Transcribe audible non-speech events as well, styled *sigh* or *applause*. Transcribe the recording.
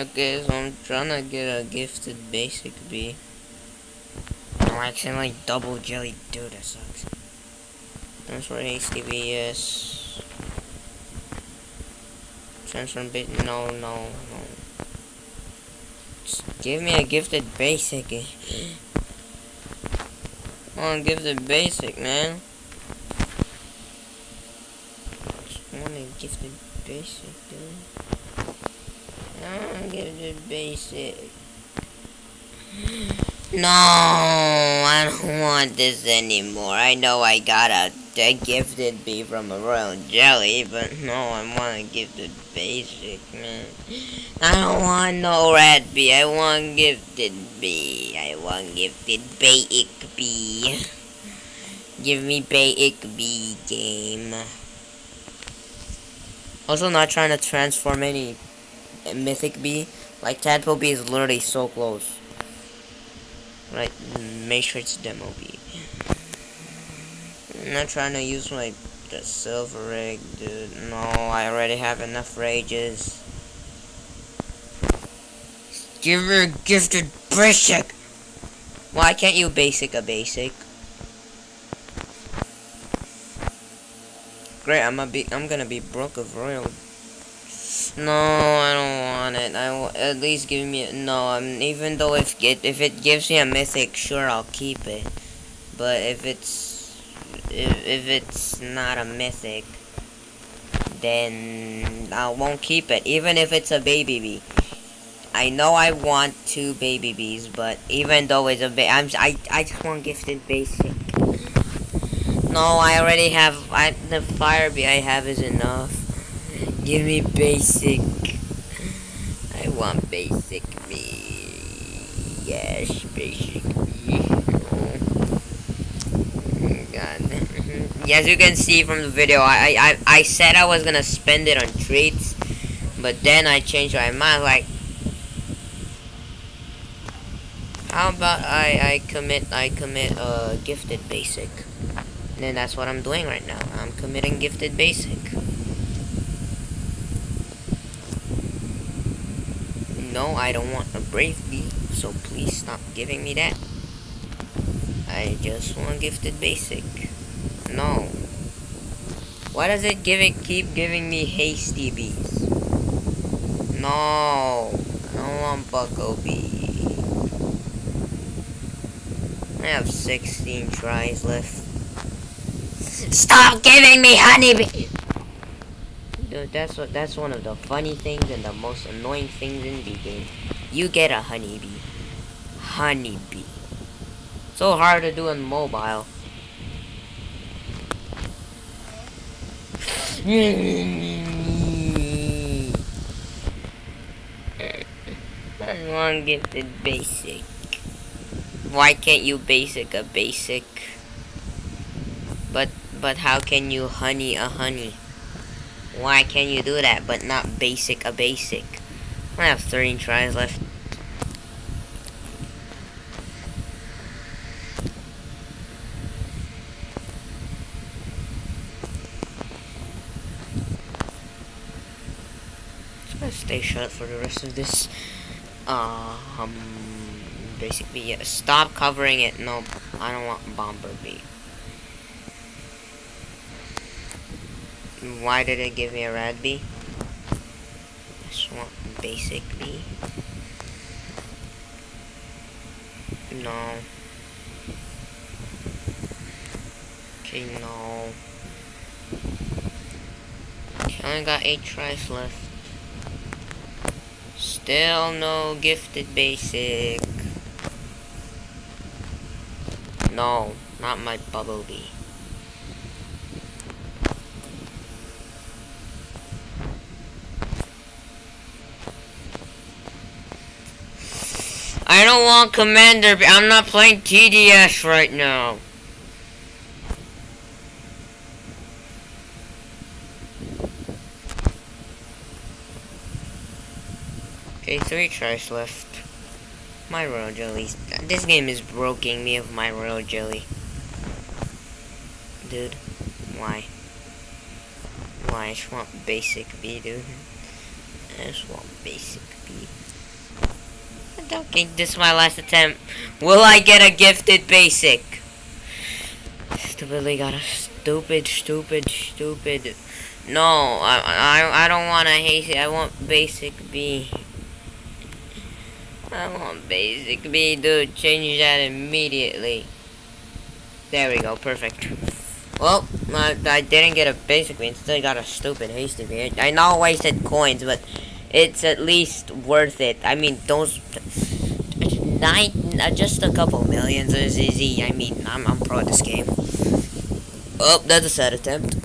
Okay, so I'm trying to get a gifted basic bee. Oh, I accidentally double jelly. Dude, that sucks. Transfer hasty bee, yes. Transfer bit, no, no, no. Just give me a gifted basic. Come on, gifted basic, man. Just want a gifted basic, dude. No, gifted basic. No, I don't want this anymore. I know I got a, a gifted bee from a royal jelly, but no, I want a gifted basic, man. I don't want no red bee. I want gifted bee. I want gifted basic bee. Give me basic bee game. Also not trying to transform any mythic bee. Like tadpole bee is literally so close. Right, make sure it's demo. I'm not trying to use my the silver egg, dude. No, I already have enough rages. Give me a gifted basic. Why can't you basic a basic? Great, I'm a be I'm gonna be broke of royal no, I don't want it. I w at least give me no. Even though if it if it gives me a mythic, sure I'll keep it. But if it's if, if it's not a mythic, then I won't keep it. Even if it's a baby bee. I know I want two baby bees, but even though it's a ba I'm I I just want gifted basic. No, I already have I the fire bee I have is enough. Give me basic. I want basic me. Yes, basic me. Oh. God. As you can see from the video, I, I I said I was gonna spend it on treats, but then I changed my mind. Like, how about I I commit I commit a uh, gifted basic, and that's what I'm doing right now. I'm committing gifted basic. No, I don't want a brave bee, so please stop giving me that. I just want gifted basic. No. Why does it give it keep giving me hasty bees? No. I don't want bucko bee. I have 16 tries left. Stop giving me honeybee! Dude, that's what that's one of the funny things and the most annoying things in the game. You get a honeybee. Honeybee. So hard to do on mobile. *laughs* One gifted basic. Why can't you basic a basic? But but how can you honey a honey? Why can't you do that, but not basic a basic? I have 13 tries left. Just gonna stay shut for the rest of this. Uh, um, basically, yeah. Stop covering it. No, I don't want Bomber Bee. Why did it give me a red bee? I just want basic bee. No. Okay, no. Okay, I only got eight tries left. Still no gifted basic. No, not my bubble bee. I don't want Commander. I'm not playing TDS right now. Okay, three tries left. My royal jelly. This game is broking me of my royal jelly. Dude, why? Why? I just want basic bee, dude. I just want basic bee. Okay, this is my last attempt. Will I get a gifted basic? Stupidly got a stupid, stupid, stupid. No, I, I, I don't want a hasty. I want basic bee. I want basic bee, dude. Change that immediately. There we go, perfect. Well, I, I didn't get a basic bee, instead got a stupid hasty bee. I know I wasted coins, but it's at least worth it. I mean, those nine, uh, just a couple millions is easy. I mean, I'm, I'm pro at this game. Oh, that's a sad attempt.